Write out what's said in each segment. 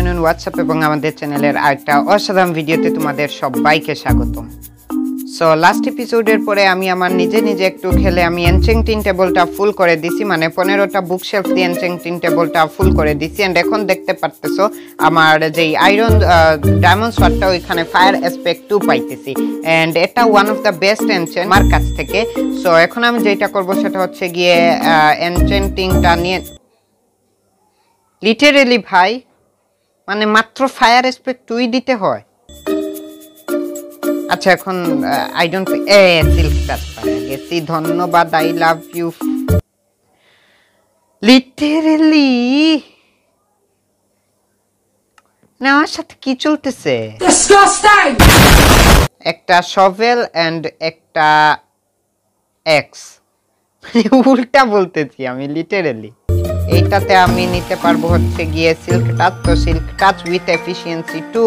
Afternoon WhatsApp এবং আমাদের চ্যানেলের আরেকটা অসাধারণ ভিডিওতে তোমাদের সবাইকে স্বাগতম। সো লাস্ট এপিসোডের পরে আমি আমার নিজে নিজে একটু খেলে আমি এনচেংটিন টেবলটা ফুল করে দিছি মানে পনেরোটা বুক শেলফ দিয়ে এনচেংটিন টেবলটা ফুল করে দিছি। অ্যান্ড এখন দেখতে পারতেছো, আমার যেই আয়রন ডায়মন্ড সোয়ারটা ওইখানে ফায়ার অ্যাসপেক্ট টু পাইতেছি। অ্যান্ড এটা one of the best enchant আমার কাছ থেকে। সো এখন আমি যেটা করব সেটা হচ্ছে গিয়ে এনচেন্টিংটা নিয়ে লিটারেলি ভাই মানে মাত্র ফায়ার এসপেক্ট টুই দিতে হয়। আচ্ছা এখন I don't a silk touch পায়ে গেছি ধন্যবাদ আই লাভ ইউ লিটারেলি না আমার সাথে কি চলতেছে? একটা শভেল অ্যান্ড একটা এক্স উল্টা বলতেছি আমি লিটারেলি এইটাতে আমি নিতে পারব হচ্ছে গিয়ে সিল্ক টাচ তো silk touch with efficiency two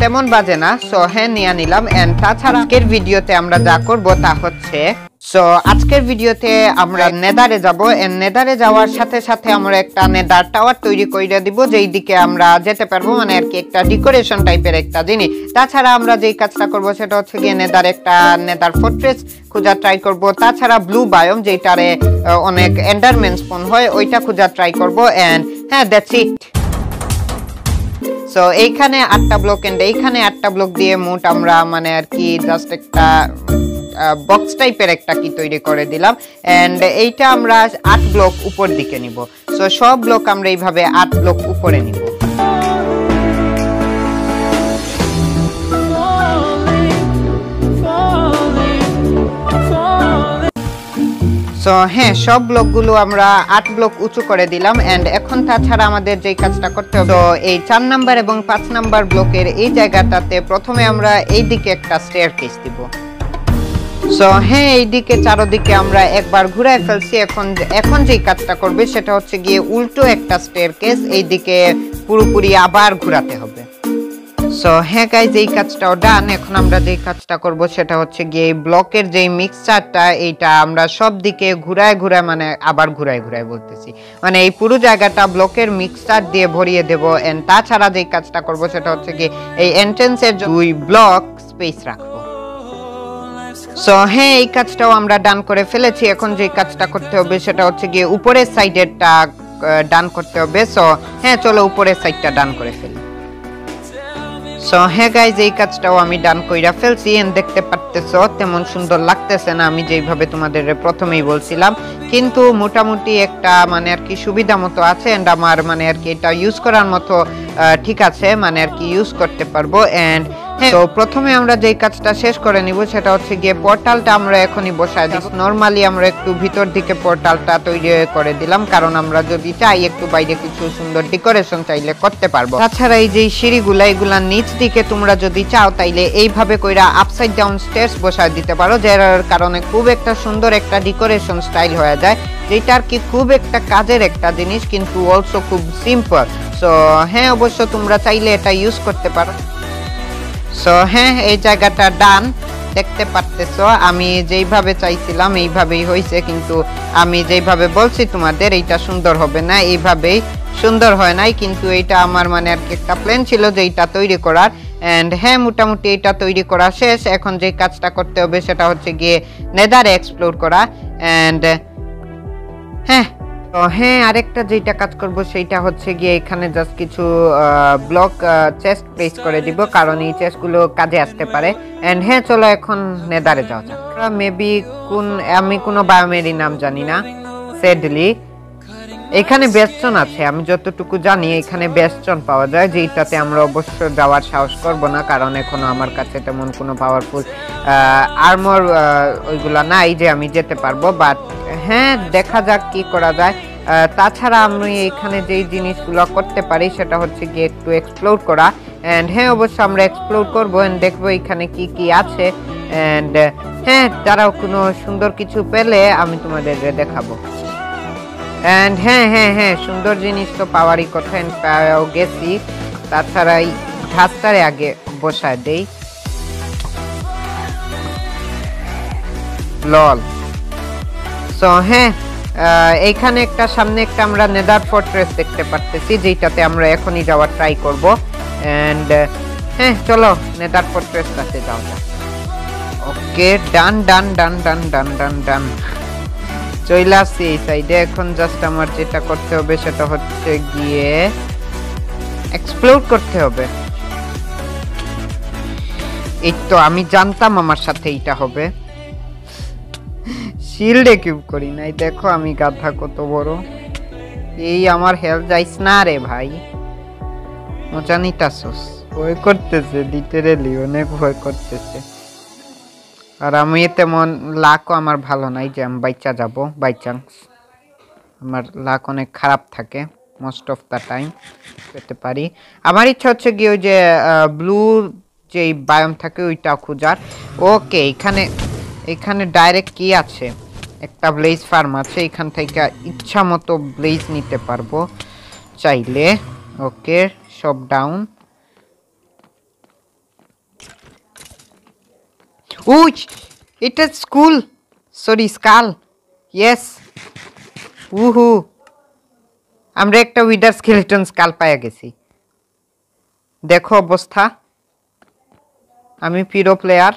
তেমন বাজে না। সো হ্যাঁ নিয়ে নিলাম। অ্যান্ড তাছাড়া আজকের ভিডিওতে আমরা যা করব তা হচ্ছে সো আজকের ভিডিওতে আমরা নেদারে যাব। এন্ড নেদারে যাওয়ার সাথে সাথে আমরা একটা নেদার টাওয়ার তৈরি করে দিব যেই দিকে আমরা যেতে পারব মানে আর কি একটা ডেকোরেশন টাইপের একটা জিনিস। তাছাড়া আমরা যেই কাজটা করব সেটা হচ্ছে গিয়ে নেদার একটা নেদার ফোর্ট্রেস খোঁজা ট্রাই করব। তাছাড়া ব্লু বায়োম যেটারে অনেক এন্ডারমেন্ট স্পন হয় ওইটা খোঁজা ট্রাই করব। এন্ড হ্যাঁ দ্যাটস ইট সো এইখানে আটটা ব্লক এন্ড এইখানে আটটা ব্লক দিয়ে মোট আমরা মানে আর কি জাস্ট একটা বক্স টাইপের একটা কি তৈরি করে দিলাম এন্ড এইটা আমরা আট ব্লক উপর দিকে নিব। সো সব ব্লক আমরা এইভাবে আট ব্লক উপরে নিব। সো হ্যাঁ সব ব্লকগুলো আমরা আট ব্লক উঁচু করে দিলাম এন্ড এখন তাছাড়া আমাদের যেই কাজটা করতে হবে তো এই চার নাম্বার এবং পাঁচ নাম্বার ব্লকের এই জায়গাটাতে প্রথমে আমরা এই দিকে একটা স্টেয়ার কেস দিব। সো হ্যাঁ এইদিকে চারোদিকে আমরা একবার ঘুরায় ফেলছি। এখন এখন যেই কাজটা করবে সেটা হচ্ছে গিয়ে উল্টো একটা স্টেয়ার কেস এইদিকে পুরোপুরি আবার ঘুরাতে হবে। সো হ্যাঁ গাইজ এই কাজটাও ডান এখন আমরা যেই কাজটা করব সেটা হচ্ছে গিয়ে এই ব্লকের যেই মিক্সচারটা এইটা আমরা সব দিকে ঘুরায় ঘুরায় মানে আবার ঘুরায় ঘুরায় বলতেছি। মানে এই পুরো জায়গাটা ব্লকের মিক্সচার দিয়ে ভরিয়ে দেব এন্ড তাছাড়া যেই কাজটা করব সেটা হচ্ছে গিয়ে এই এন্ট্রেন্সের দুই ব্লক স্পেস রাখব। সো হ্যাঁ এই কাজটাও আমরা ডান করে ফেলেছি। এখন যে কাজটা করতে হবে সেটা হচ্ছে গিয়ে উপরের সাইডেরটা ডান করতে হবে। সো হ্যাঁ চলো উপরের সাইডটা ডান করে ফেলি। সো হ্যাঁ গাইজ এই কাজটাও আমি ডান কইরা ফেলছি। এন্ড দেখতে পারতেছো, তেমন সুন্দর লাগতেছে না। আমি যেইভাবে তোমাদের প্রথমেই বলছিলাম। কিন্তু মোটামুটি একটা মানে আর কি সুবিধা মতো আছে। এন্ড আমার মানে আর কি এটা ইউজ করার মতো ঠিক আছে। মানে আর কি ইউজ করতে পারব। এন্ড তো প্রথমে আমরা যেই কাজটা শেষ করে নিব সেটা হচ্ছে গিয়ে পোর্টালটা আমরা এখনই বসায় দিব নরমালি আমরা একটু ভিতর দিকে পোর্টালটা তৈরি করে দিলাম কারণ আমরা যদি চাই একটু বাইরে কিছু সুন্দর ডেকোরেশন চাইলে করতে পারব। তাছাড়া এই যে সিঁড়িগুলা এগুলা নিচ দিকে তোমরা যদি চাও তাইলে এইভাবে কইরা আপসাইড ডাউন স্টেয়ার্স বসায় দিতে পারো যার কারণে খুব একটা সুন্দর একটা ডেকোরেশন স্টাইল হয়ে যায় যেটা আর কি খুব একটা কাজের একটা জিনিস কিন্তু অলসো খুব সিম্পল সো হ্যাঁ অবশ্য তোমরা চাইলে এটা ইউজ করতে পারো। সো হ্যাঁ এই জায়গাটা ডান। দেখতে পারতেছো? আমি যেইভাবে চাইছিলাম এইভাবেই হয়েছে কিন্তু আমি যেইভাবে বলছি তোমাদের, এইটা সুন্দর হবে না। এইভাবেই সুন্দর হয় নাই, কিন্তু এইটা আমার মানে আর কি একটা প্ল্যান ছিল যে এইটা তৈরি করার। অ্যান্ড হ্যাঁ মোটামুটি এটা তৈরি করা শেষ। এখন যে কাজটা করতে হবে সেটা হচ্ছে গিয়ে নেদারে এক্সপ্লোর করা। অ্যান্ড হ্যাঁ হ্যাঁ আরেকটা যেটা কাজ করব সেইটা হচ্ছে গিয়ে এখানে জাস্ট কিছু ব্লক চেস্ট প্লেস করে দিব, কারণ এই চেস্টগুলো কাজে আসতে পারে। এন্ড হ্যাঁ চলো এখন নেদারে যাওয়া যাক। মেবি কোন, আমি কোনো বায়োমেরি নাম জানি না সেডলি এখানে বেস্টন আছে, আমি যতটুকু জানি এখানে বেস্টন পাওয়া যায় যেটাতে আমরা অবশ্য যাওয়ার সাহস করব না, কারণ এখনও আমার কাছে তেমন কোনো পাওয়ারফুল আর্মর ওইগুলা নাই যে আমি যেতে পারব বাট হ্যাঁ দেখা যাক কি করা যায়। তাছাড়া আমি এখানে যেই জিনিসগুলো করতে পারি সেটা হচ্ছে গিয়ে একটু এক্সপ্লোর করা। অ্যান্ড হ্যাঁ অবশ্য আমরা এক্সপ্লোর করব অ্যান্ড দেখব এখানে কি কি আছে। অ্যান্ড হ্যাঁ তারাও কোনো সুন্দর কিছু পেলে আমি তোমাদের দেখাবো। অ্যান্ড হ্যাঁ হ্যাঁ হ্যাঁ সুন্দর জিনিস তো পাওয়ারই কথা and পাওয়াও গেছি। তাছাড়া এই ঘাসটারে আগে বসায় দেই। লল। সো হ্যাঁ এইখানে একটা, সামনে একটা আমরা নেদার ফোর্ট্রেস দেখতে পারতেছি যেটাতে আমরা এখনই যাওয়ার ট্রাই করব। এন্ড হ্যাঁ চলো, নেদার ফোর্ট্রেসটাতে যাও ওকে, ডান ডান ডান ডান ডান ডান ডান। চলে আসছি এই সাইডে এখন জাস্ট আমার যেটা করতে হবে সেটা হচ্ছে গিয়ে এক্সপ্লোর করতে হবে। এই তো আমি জানতাম আমার সাথে এইটা হবে। শিল্ডে কিউব করি নাই, দেখো আমি গাধা কত বড়। এই আমার হেলথ যাইস না রে ভাই। মজা নিতাসস ভয় করতেছে লিটারেলি অনেক ভয় করতেছে। আর আমি তেমন লাকও আমার ভালো নাই যে আমি বাইচা যাব বাই চান্স আমার লাক অনেক খারাপ থাকে মোস্ট অফ দ্য টাইম পেতে পারি। আমার ইচ্ছা হচ্ছে কি ওই যে ব্লু যে বায়ম থাকে, ওইটা খোঁজার। ওকে এখানে এখানে ডাইরেক্ট কি আছে? একটা ব্লেজ ফার্ম আছে, এখান থেকে ইচ্ছা মতো ব্লেজ নিতে পারব চাইলে। ওকে সব ডাউন উই এটা স্কুল সরি স্কাল ইয়েস উহু আমরা একটা উইডার স্কেলেটন স্কাল পাইয়া গেছি দেখো অবস্থা আমি পিরো প্লেয়ার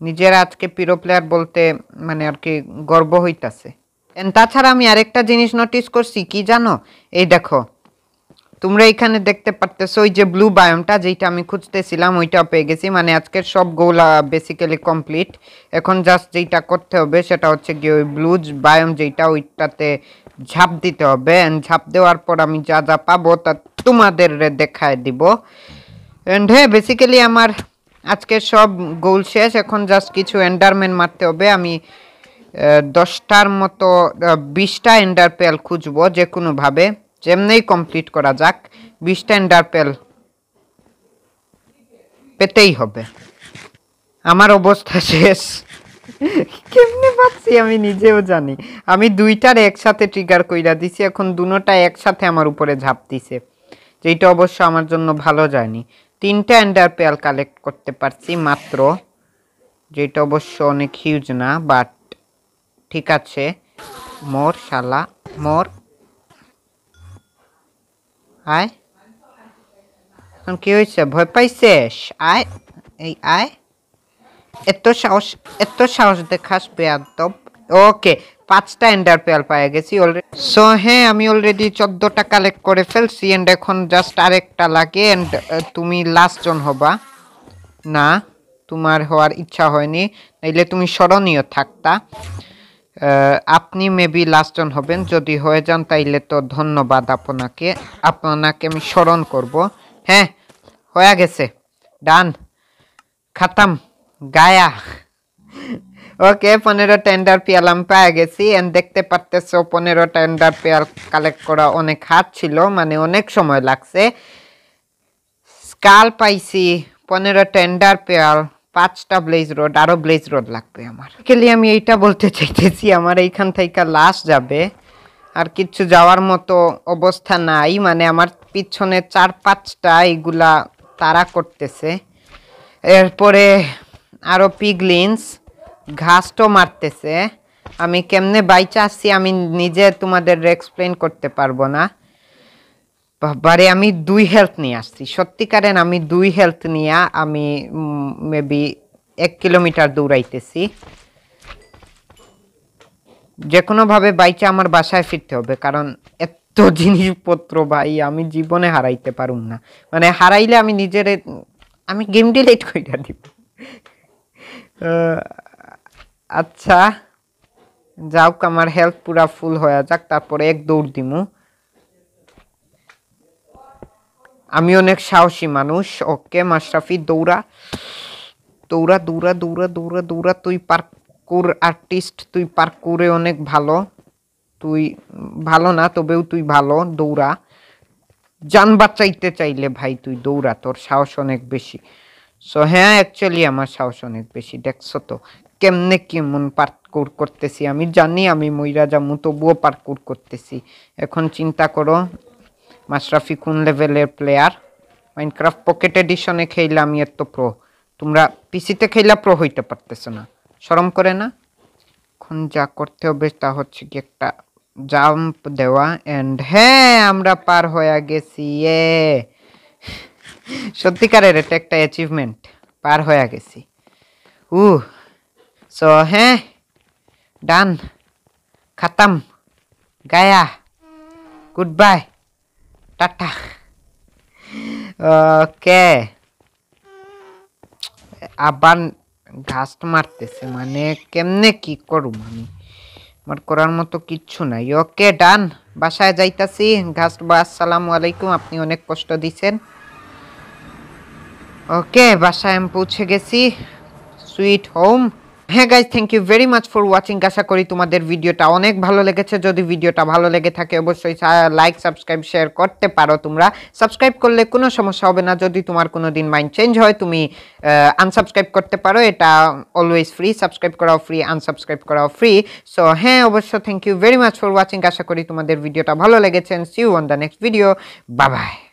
নিজের আজকে পিরো প্লেয়ার বলতে মানে আর কি গর্ব হইতাছে। তাছাড়া আমি আরেকটা জিনিস নোটিস করছি, কি জানো? এই দেখো, তোমরা এখানে দেখতে পারতেছো ওই যে ব্লু বায়োমটা যেটা আমি খুঁজতেছিলাম ওইটা পেয়ে গেছি। মানে আজকের সব গোলা বেসিক্যালি কমপ্লিট এখন জাস্ট যেটা করতে হবে সেটা হচ্ছে গিয়ে ওই ব্লু বায়োম যেটা ওইটাতে ঝাঁপ দিতে হবে। অ্যান্ড ঝাঁপ দেওয়ার পর আমি যা যা পাবো তা তোমাদের দেখায় দিব। অ্যান্ড হ্যাঁ বেসিক্যালি আমার আজকে সব গোল শেষ, এখন জাস্ট কিছু এন্ডারম্যান মারতে হবে। আমি দশটার মতো বিশটা এন্ডার পেল খুঁজবো যে কোনোভাবে যেমনেই কমপ্লিট করা যাক, বিশটা এন্ডার পেল পেতেই হবে। আমার অবস্থা শেষ। কেমনে পাচ্ছি আমি নিজেও জানি। আমি দুইটার একসাথে ট্রিগার কইরা দিছি, এখন দুটোটা একসাথে আমার উপরে ঝাঁপ দিছে। যেটা অবশ্য আমার জন্য ভালো যায়নি। তিনটা এন্ডার পেয়াল কালেক্ট করতে পারছি মাত্র, যেটা অবশ্য অনেক হিউজ না বাট ঠিক আছে। মোর শালা, মোর। আয়। এখন কি হয়েছে? ভয় পাইছিস? আয়। এই, আয়। এত সাহস এত সাহস দেখাস বেয়াদব। ওকে পাঁচটা এন্ডার পেয়াল পায়ে গেছি অলরেডি সো হ্যাঁ আমি অলরেডি চোদ্দটা কালেক্ট করে ফেলছি এন্ড এখন জাস্ট আরেকটা লাগে এন্ড তুমি লাস্ট জন হবা। না, তোমার হওয়ার ইচ্ছা হয়নি, নাইলে তুমি স্মরণীয় থাকতা। আপনি মেবি লাস্ট জন হবেন, যদি হয়ে যান তাইলে তো ধন্যবাদ আপনাকে। আপনাকে আমি স্মরণ করব। হ্যাঁ হয়ে গেছে। ডান খাতাম। গায়া। ওকে পনেরো টেন্ডার পিয়াল আমি পেয়ে গেছি এন্ড দেখতে পারতেছো পনেরো টেন্ডার পিয়াল কালেক্ট করা অনেক হাত ছিল মানে অনেক সময় লাগছে। স্কাল পাইছি, পনেরো টেন্ডার পেয়াল, পাঁচটা ব্লেজ রোড আরও ব্লেজ রোড লাগবে আমার। খেলি আমি এইটা বলতে চাইতেছি, আমার এইখান থেকে লাশ যাবে। আর কিছু যাওয়ার মতো অবস্থা নাই মানে আমার পিছনে চার পাঁচটা এইগুলা তারা করতেছে। এরপরে আরও পিগলিন্স ঘাসটো মারতেছে। আমি কেমনে বাইচা আসছি আমি নিজে তোমাদের এক্সপ্লেন করতে পারব না। বাবারে, আমি দুই হেলথ নিয়ে আসছি। সত্যিকারের আমি দুই হেলথ নিয়ে আমি মেবি এক কিলোমিটার দৌড়াইতেছি। যে কোনোভাবে বাইচা আমার বাসায় ফিরতে হবে, কারণ এত জিনিসপত্র ভাই, আমি জীবনে হারাইতে পারুম না। মানে হারাইলে আমি নিজের, আমি গেম ডিলেট কইরা দিব। আচ্ছা যাওক, আমার হেলথ পুরা ফুল হয়ে যাক, তারপরে এক দৌড় দিমু। আমি অনেক সাহসী মানুষ, ওকে, মাশরাফি, দৌড়া। দৌড়া দৌড়া দৌড়া দৌড়া দৌড়া, তুই পার্কুর আর্টিস্ট তুই পার্কুরে অনেক ভালো। তুই ভালো না, তবেও তুই ভালো, দৌড়া। যান বাঁচাইতে চাইলে ভাই, তুই দৌড়া, তোর সাহস অনেক বেশি। সো হ্যাঁ অ্যাকচুয়ালি আমার সাহস অনেক বেশি, দেখছ তো। কেমনে কেমন পার্কুর করতেছি? আমি জানি আমি মইরা যামু, তবুও পার্কুর করতেছি। এখন চিন্তা করো, মাশরাফি কোন লেভেলের প্লেয়ার মাইনক্রাফট পকেট এডিশনে খেইলে আমি এত প্রো তোমরা পিসিতে খেইলা প্রো হইতে পারতেছো না। শরম করে না? এখন যা করতে হবে তা হচ্ছে কি একটা জাম্প দেওয়া অ্যান্ড হ্যাঁ আমরা পার হয়ে গেছি, এ। সত্যিকারের এটা একটা অ্যাচিভমেন্ট পার হয়ে গেছি। উ সো হ্যাঁ ডান খাতাম গায়া গুড বাই টাটা ওকে আবার ঘাস মারতেছে মানে কেমনে কি করুম আমি? আমার করার মতো কিচ্ছু নাই। ওকে ডান বাসায় যাইতাছি। ঘাস বা আসসালামু আলাইকুম, আপনি অনেক কষ্ট দিছেন। ওকে বাসায় আমি পৌঁছে গেছি। সুইট হোম হ্যাঁ guys thank you very much for watching আশা করি তোমাদের ভিডিওটা অনেক ভালো লেগেছে। যদি ভিডিওটা ভালো লেগে থাকে, অবশ্যই লাইক সাবস্ক্রাইব শেয়ার করতে পারো তোমরা। সাবস্ক্রাইব করলে কোনো সমস্যা হবে না। যদি তোমার কোনো দিন মাইন্ড চেঞ্জ হয়, তুমি আনসাবস্ক্রাইব করতে পারো। এটা অলওয়েজ ফ্রি সাবস্ক্রাইব করাও ফ্রি আনসাবস্ক্রাইব করাও ফ্রি সো হ্যাঁ অবশ্য thank you very much for watching আশা করি তোমাদের ভিডিওটা ভালো লেগেছে। See you on the next video bye bye